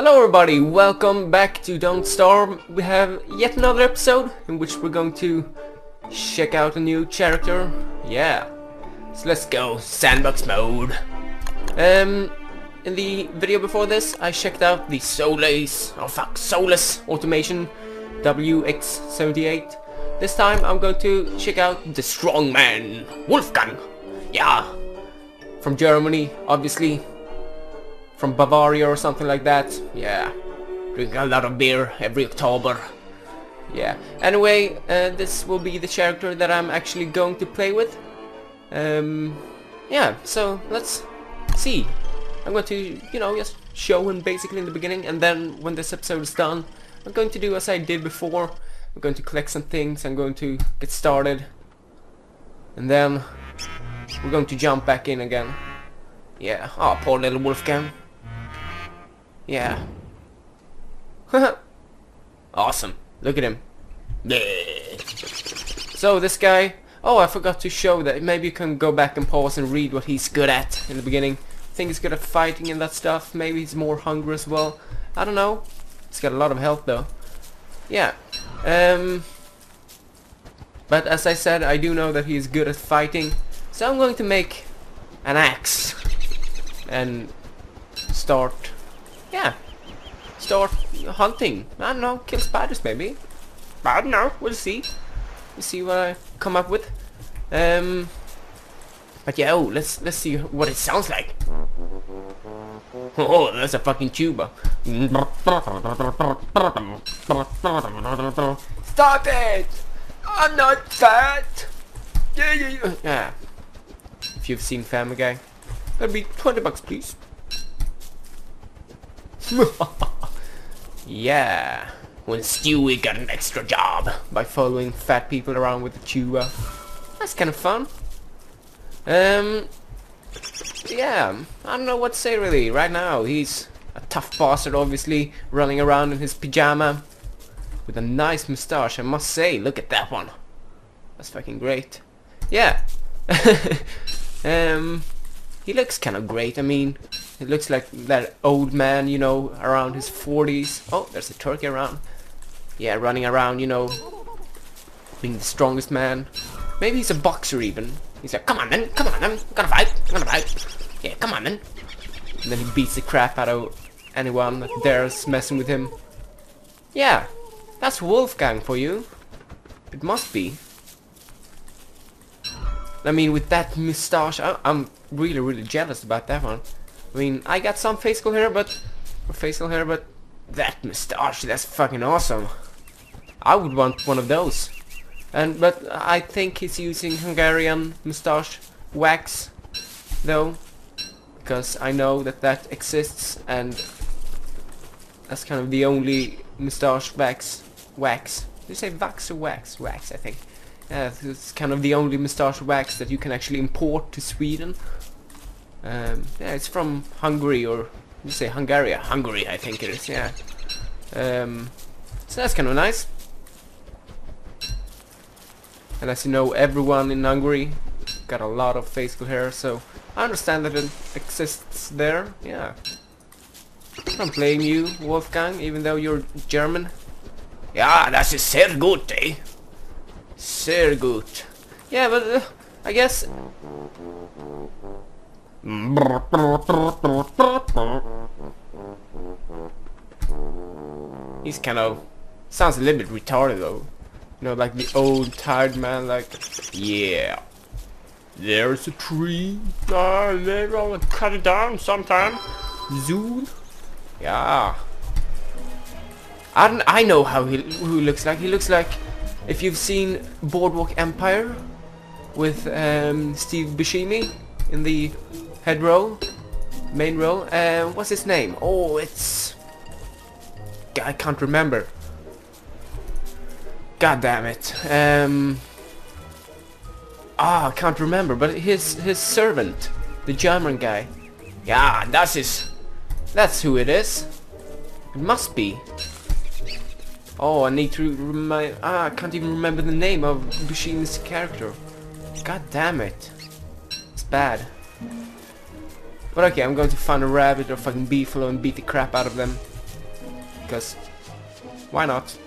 Hello everybody, welcome back to Don't Starve. We have yet another episode in which we're going to check out a new character. Yeah. So let's go, sandbox mode. Um, in the video before this, I checked out the Solace, oh fuck, Solus Automation WX78. This time I'm going to check out the Strongman, Wolfgang. Yeah. From Germany, obviously from Bavaria or something like that. Yeah, drink a lot of beer every October. Yeah. Anyway, uh, this will be the character that I'm actually going to play with. Um, yeah. So let's see. I'm going to, you know, just show him basically in the beginning, and then when this episode is done, I'm going to do as I did before. I'm going to collect some things. I'm going to get started, and then we're going to jump back in again. Yeah. Oh, poor little Wolfgang. Yeah. awesome. Look at him. so this guy... Oh, I forgot to show that. Maybe you can go back and pause and read what he's good at in the beginning. I think he's good at fighting and that stuff. Maybe he's more hungry as well. I don't know. He's got a lot of health though. Yeah. Um... But as I said, I do know that he's good at fighting. So I'm going to make an axe. And start yeah, start hunting. I don't know, kill spiders maybe. I don't know, we'll see. We'll see what I come up with. Um, but yeah, oh, let's let's see what it sounds like. Oh, that's a fucking tuba. Stop it! I'm not fat. Yeah, yeah, yeah. If you've seen Family Guy, that'd be 20 bucks, please. yeah. When Stewie got an extra job by following fat people around with a tuba. That's kind of fun. Um, yeah, I don't know what to say really. Right now, he's a tough bastard, obviously, running around in his pyjama with a nice moustache. I must say, look at that one. That's fucking great. Yeah. um, he looks kind of great. I mean, it looks like that old man, you know, around his 40s. Oh, there's a turkey around. Yeah, running around, you know, being the strongest man. Maybe he's a boxer even. He's like, come on then, come on then, I'm gonna fight, I'm gonna fight. Yeah, come on then. And then he beats the crap out of anyone that dares messing with him. Yeah, that's Wolfgang for you. It must be. I mean, with that moustache, I I'm really, really jealous about that one. I mean, I got some facial hair, but facial hair, but that mustache, that's fucking awesome. I would want one of those. And but I think he's using Hungarian mustache wax, though, because I know that that exists, and that's kind of the only mustache wax. Wax. Did you say wax or wax? Wax, I think. Yeah, it's kind of the only mustache wax that you can actually import to Sweden. Um, yeah, it's from Hungary or you say Hungary, Hungary, I think it is. Yeah. Um, so that's kind of nice. And as you know, everyone in Hungary got a lot of facial hair, so I understand that it exists there. Yeah. I don't blame you, Wolfgang, even though you're German. Yeah, that is sehr gut, eh? Sehr gut. Yeah, but uh, I guess He's kind of sounds a little bit retarded though. You know, like the old tired man, like, yeah, there's a tree. Uh, they're gonna cut it down sometime. Zoom. Yeah. I don't, I know how he who he looks like. He looks like if you've seen Boardwalk Empire with um, Steve Buscemi in the head role, main role. Uh, what's his name? Oh, it's... I can't remember. God damn it. Um... Ah, I can't remember, but his his servant, the German guy. Yeah, that's his... That's who it is. It must be. Oh, I need to remind... Ah, I can't even remember the name of Buscemi's character. God damn it. It's bad. But okay, I'm going to find a rabbit or fucking beefalo and beat the crap out of them. because why not?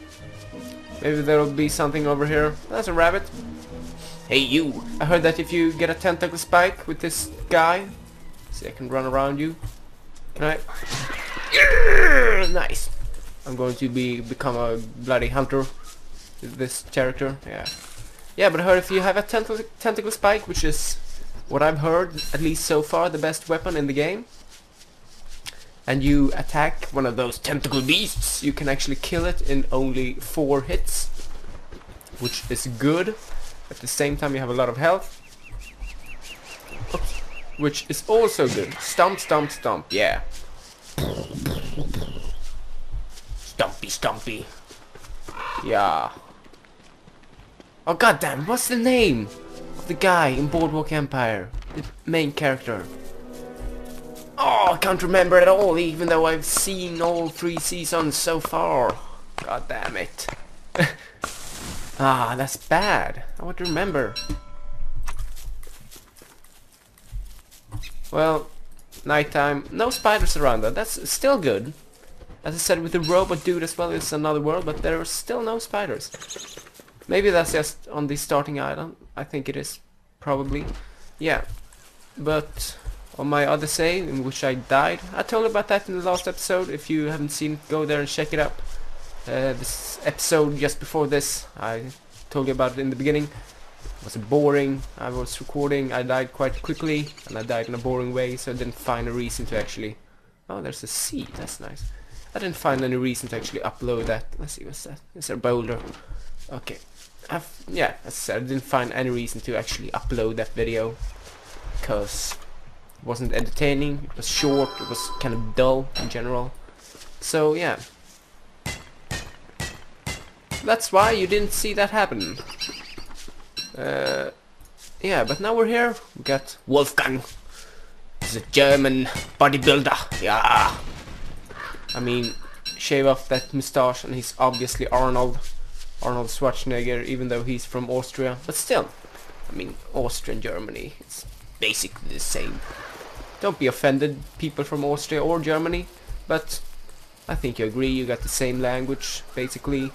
Maybe there'll be something over here. That's a rabbit. Hey you! I heard that if you get a tentacle spike with this guy, see I can run around you. Can I? Yeah, nice. I'm going to be become a bloody hunter with this character. Yeah. Yeah, but I heard if you have a tentacle tentacle spike, which is what I've heard, at least so far, the best weapon in the game, and you attack one of those tentacle beasts, you can actually kill it in only four hits, which is good. At the same time, you have a lot of health, which is also good. Stomp, stomp, stomp, yeah. Stumpy, stumpy. Yeah. Oh goddamn, what's the name the guy in Boardwalk Empire? The main character. Oh, I can't remember at all, even though I've seen all three seasons so far. God damn it. ah, that's bad. I want to remember. Well, nighttime. No spiders around though. That's still good. As I said with the robot dude as well, it's another world, but there are still no spiders. Maybe that's just on the starting island. I think it is. Probably. Yeah. But on my other save, in which I died, I told about that in the last episode. If you haven't seen go there and check it up. Uh, this episode just before this, I told you about it in the beginning. It was boring. I was recording. I died quite quickly, and I died in a boring way, so I didn't find a reason to actually... Oh, there's a seed. That's nice. I didn't find any reason to actually upload that. Let's see, what's that? Is there a boulder? Okay. I've, yeah, as I said, I didn't find any reason to actually upload that video. Because it wasn't entertaining, it was short, it was kind of dull in general. So, yeah. That's why you didn't see that happen. Uh, yeah, but now we're here. We got Wolfgang. He's a German bodybuilder. Yeah. I mean, shave off that moustache and he's obviously Arnold. Arnold Schwarzenegger, even though he's from Austria. But still, I mean, Austria and Germany, it's basically the same. Don't be offended, people from Austria or Germany, but I think you agree, you got the same language, basically.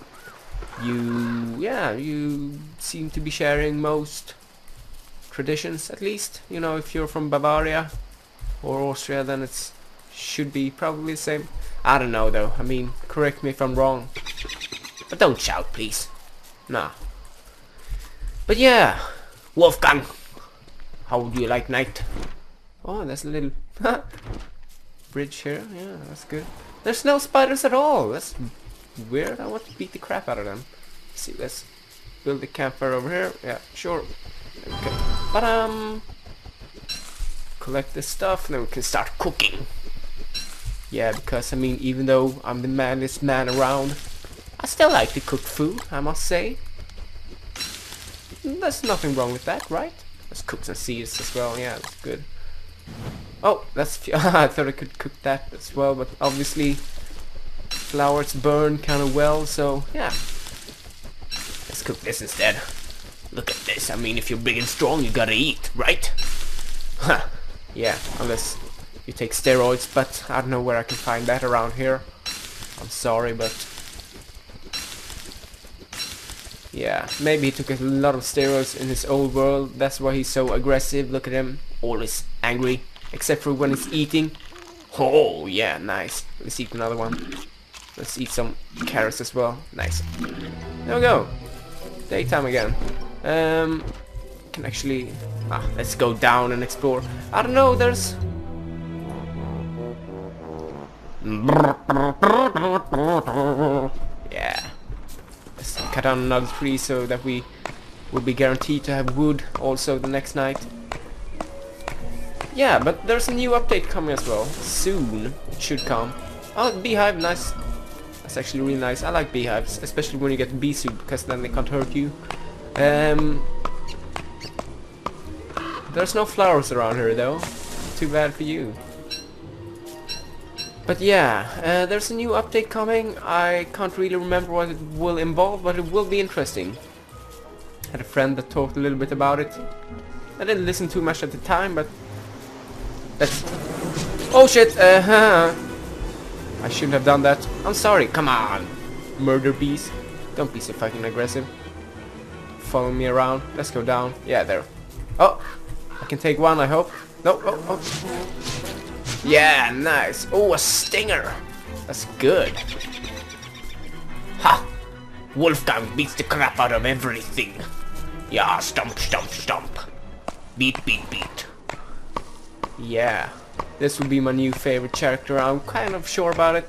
You, yeah, you seem to be sharing most traditions, at least. You know, if you're from Bavaria or Austria, then it should be probably the same. I don't know though. I mean, correct me if I'm wrong. But don't shout, please. Nah. But yeah, Wolfgang. How would you like night? Oh, there's a little bridge here. Yeah, that's good. There's no spiders at all. That's weird. I want to beat the crap out of them. Let's see, let's build the campfire over here. Yeah, sure. Okay. But um, collect this stuff, and then we can start cooking. Yeah, because I mean, even though I'm the manliest man around, I still like to cook food, I must say. There's nothing wrong with that, right? Let's cook some seeds as well, yeah, that's good. Oh, that's... I thought I could cook that as well, but obviously flowers burn kind of well, so yeah. Let's cook this instead. Look at this, I mean, if you're big and strong, you gotta eat, right? Huh. Yeah, unless you take steroids, but I don't know where I can find that around here. I'm sorry, but... Yeah, maybe he took a lot of steroids in his old world, that's why he's so aggressive, look at him, always angry, except for when he's eating. Oh, yeah, nice. Let's eat another one. Let's eat some carrots as well. Nice. There we go. Daytime again. Um, can actually... Ah, let's go down and explore. I don't know, there's cut down another tree so that we will be guaranteed to have wood also the next night. Yeah, but there's a new update coming as well. Soon. It should come. Oh, beehive, nice. That's actually really nice. I like beehives, especially when you get bee suit, because then they can't hurt you. Um, there's no flowers around here though. Too bad for you. But yeah, uh, there's a new update coming. I can't really remember what it will involve, but it will be interesting. Had a friend that talked a little bit about it. I didn't listen too much at the time, but that's... Oh shit! Uh -huh. I shouldn't have done that. I'm sorry. Come on. Murder bees. Don't be so fucking aggressive. Follow me around. Let's go down. Yeah, there. Oh! I can take one, I hope. No, oh, oh. Yeah, nice. Oh, a stinger. That's good. Ha! Wolfgang beats the crap out of everything. Yeah, stomp, stomp, stomp. Beat, beat, beat. Yeah. This will be my new favorite character. I'm kind of sure about it.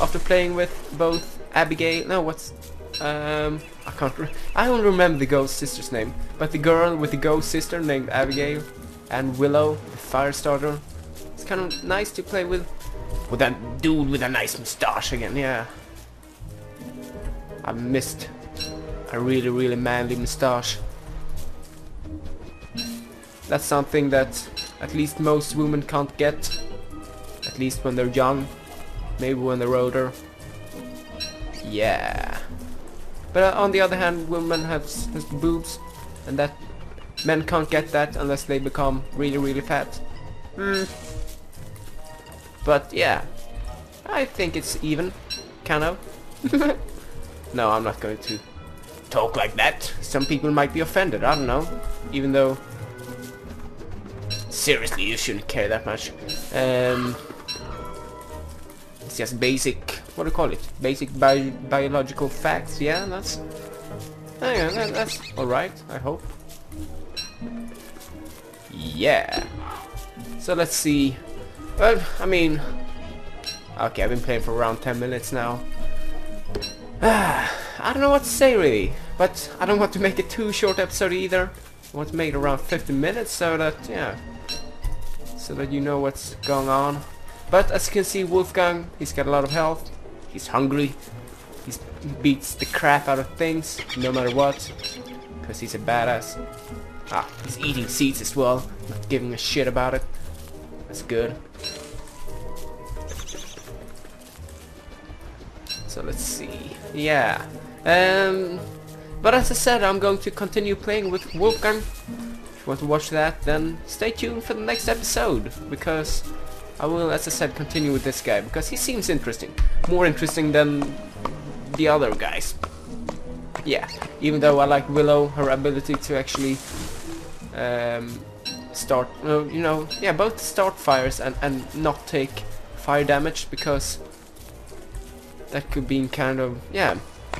After playing with both Abigail... No, what's... Um, I can't... I don't remember the ghost sister's name. But the girl with the ghost sister named Abigail and Willow, the fire starter. It's kind of nice to play with. With that dude with a nice mustache again, yeah. I missed a really, really manly mustache. That's something that at least most women can't get. At least when they're young. Maybe when they're older. Yeah. But uh, on the other hand, women have, have boobs. And that men can't get that unless they become really, really fat. Hmm. But yeah. I think it's even. Kind of. no, I'm not going to talk like that. Some people might be offended, I don't know. Even though seriously, you shouldn't care that much. Um, it's just basic, what do you call it? Basic bi biological facts, yeah, that's... Yeah, that, that's alright, I hope. Yeah. So let's see. Well, I mean... Okay, I've been playing for around 10 minutes now. I don't know what to say really, but I don't want to make a too short episode either. I want to make it around 50 minutes so that, yeah, so that you know what's going on. But as you can see, Wolfgang, he's got a lot of health. He's hungry. He beats the crap out of things, no matter what, because he's a badass. Ah, he's eating seeds as well, not giving a shit about it. That's good. So let's see. Yeah. Um, but as I said, I'm going to continue playing with Wolfgang If you want to watch that, then stay tuned for the next episode, because I will, as I said, continue with this guy, because he seems interesting. More interesting than the other guys. Yeah, even though I like Willow, her ability to actually um, start, uh, you know, yeah, both start fires and, and not take fire damage, because that could be kind of, yeah,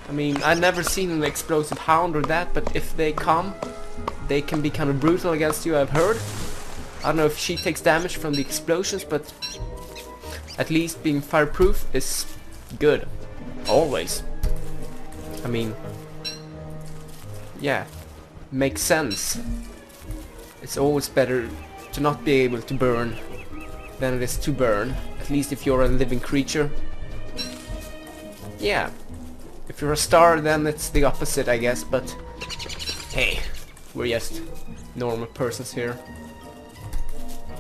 I mean, I've never seen an explosive hound or that, but if they come, they can be kind of brutal against you, I've heard. I don't know if she takes damage from the explosions, but at least being fireproof is good. Always. I mean, yeah, makes sense. It's always better to not be able to burn than it is to burn. At least if you're a living creature. Yeah. If you're a star, then it's the opposite, I guess, but hey, we're just normal persons here.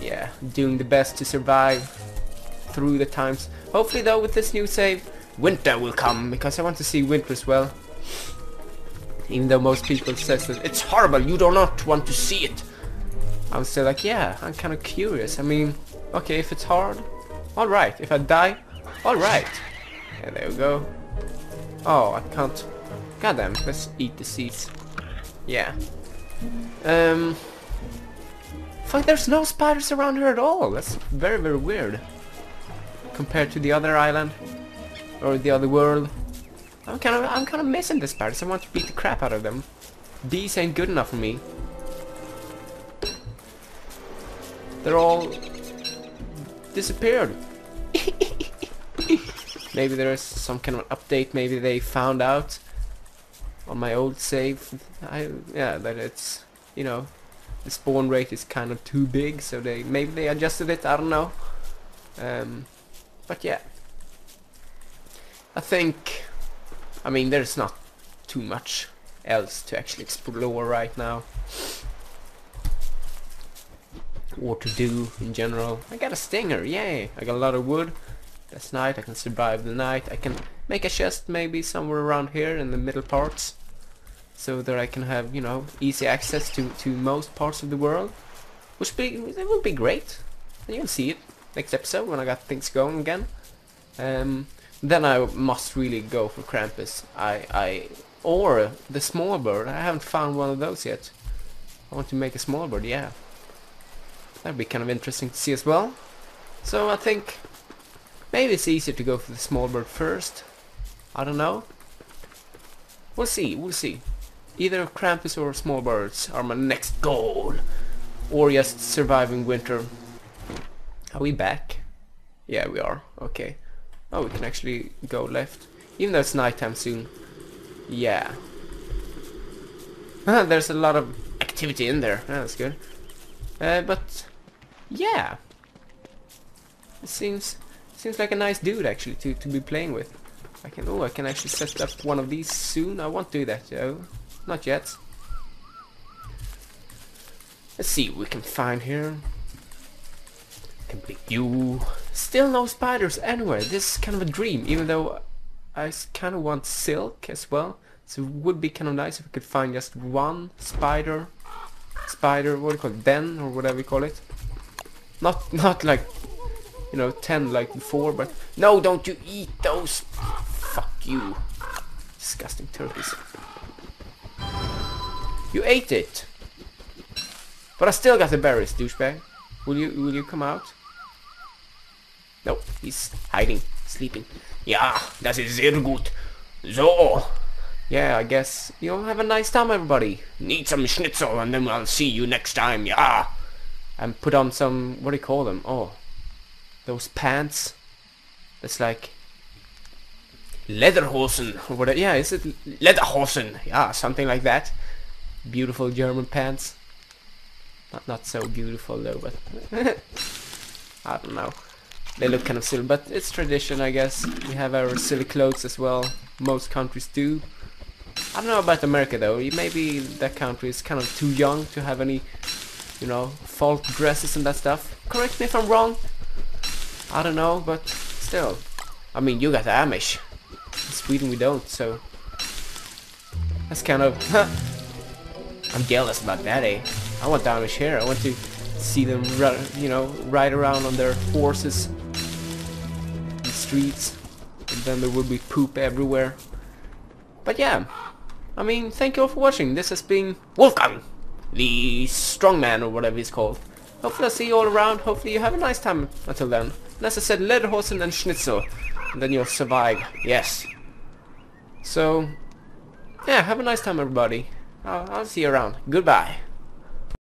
Yeah, doing the best to survive through the times. Hopefully though with this new save, winter will come, because I want to see winter as well. Even though most people says that it's horrible, you do not want to see it. I would say like, yeah, I'm kind of curious. I mean, okay, if it's hard, alright. If I die, alright. Yeah, there we go. Oh, I can't. Goddamn, let's eat the seeds. Yeah. Um, fuck, there's no spiders around here at all. That's very, very weird. Compared to the other island. Or the other world. I'm kind of, I'm kind of missing the spiders. I want to beat the crap out of them. These ain't good enough for me. They're all disappeared. maybe there's some kind of update. Maybe they found out on my old save, I yeah that it's you know the spawn rate is kind of too big, so they maybe they adjusted it. I don't know. Um, but yeah, I think I mean there's not too much else to actually explore right now or to do in general. I got a stinger, yay! I got a lot of wood. That's night, I can survive the night. I can make a chest maybe somewhere around here in the middle parts so that I can have, you know, easy access to, to most parts of the world. Which be, it will be great. And you'll see it next episode when I got things going again. Um, then I must really go for Krampus. I, I, or the small bird. I haven't found one of those yet. I want to make a small bird. Yeah, that'd be kind of interesting to see as well. So I think maybe it's easier to go for the small bird first. I don't know. We'll see. We'll see. Either Krampus or small birds are my next goal, or just surviving winter. Are we back? Yeah, we are. Okay. Oh, we can actually go left. Even though it's nighttime soon. Yeah. There's a lot of activity in there. that's good. Uh, but, yeah. Seems seems like a nice dude actually to, to be playing with. I can oh I can actually set up one of these soon. I won't do that though. Not yet. Let's see what we can find here. Complete you. Still no spiders anywhere. This is kind of a dream, even though I kind of want silk as well. So it would be kind of nice if we could find just one spider. Spider, what do you call it? Den, or whatever you call it. Not, not like, you know, ten like before, but... No, don't you eat those! Fuck you. Disgusting turkeys. You ate it! But I still got the berries, douchebag. Will you, will you come out? Nope, he's hiding, sleeping. Yeah, that is sehr gut. So. Yeah, I guess you'll have a nice time, everybody. Need some schnitzel and then I'll see you next time, yeah. And put on some, what do you call them? Oh, those pants. It's like Lederhosen. or whatever. Yeah, is it Lederhosen. Yeah, something like that. Beautiful German pants. Not not so beautiful though, but I don't know. They look kind of silly, but it's tradition, I guess. We have our silly clothes as well. Most countries do. I don't know about America though. Maybe that country is kind of too young to have any, you know, folk dresses and that stuff. Correct me if I'm wrong. I don't know, but still. I mean, you got Amish. In Sweden we don't, so that's kind of. I'm jealous about that, eh? I want Amish here. I want to see them, you know, ride around on their horses in the streets. And then there will be poop everywhere. But yeah, I mean, thank you all for watching. This has been Wolfgang, the strongman or whatever he's called. Hopefully I'll see you all around. Hopefully you have a nice time until then. As I said, Lederhosen and Schnitzel. And then you'll survive. Yes. So, yeah, have a nice time everybody. I'll, I'll see you around. Goodbye.